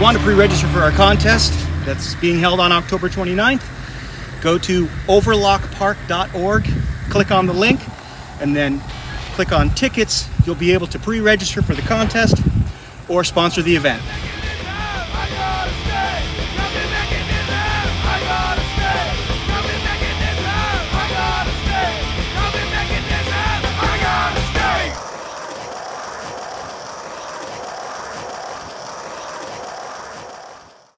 want to pre-register for our contest that's being held on October 29th, go to overlockpark.org, click on the link, and then click on tickets. You'll be able to pre-register for the contest or sponsor the event.